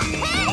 Hey!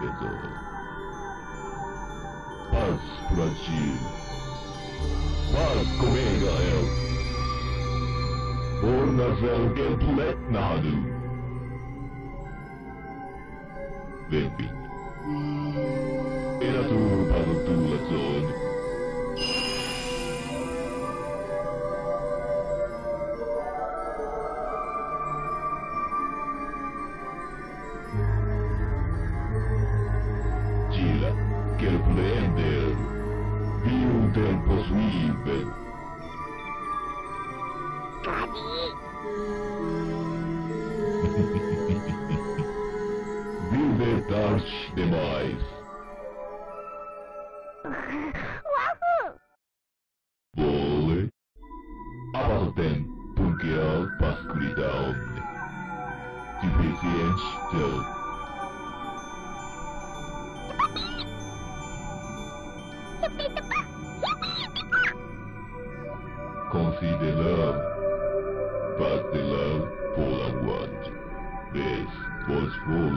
Desone. Paz Brasil. Paz com Gael. Por Nazel Gentulet Nadu. Bem-vindo. Era tu Orden bunkeał paskulidę omny. Division still. Concede love, but the love for the one. This was for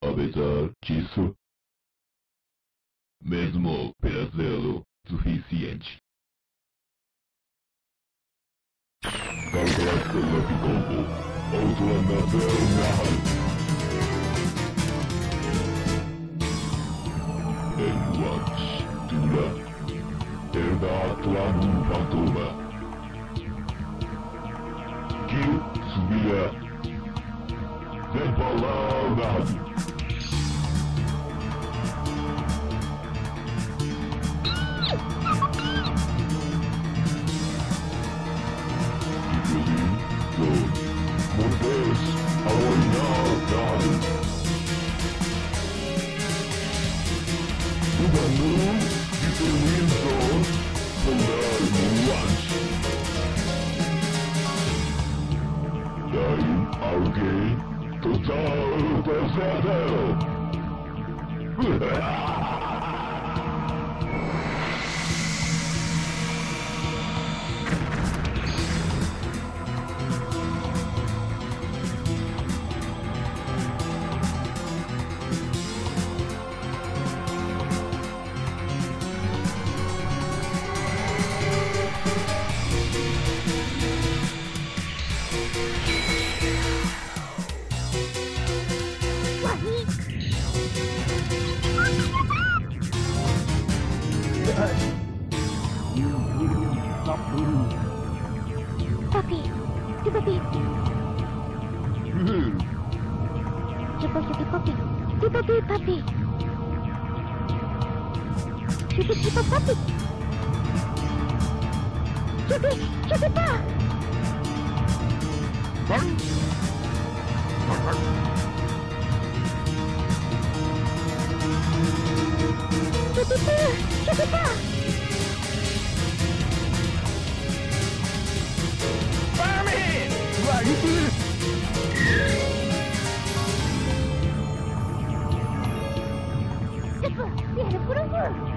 Apesar disso, mesmo pesadelo suficiente. De combo. Outra nacional. Enquanto dura, herda Atlanum Fantoma. Türk Miller. Depolar lazım. Chupa! Chupa! Chupa! Bomb Wagyu! やるプロ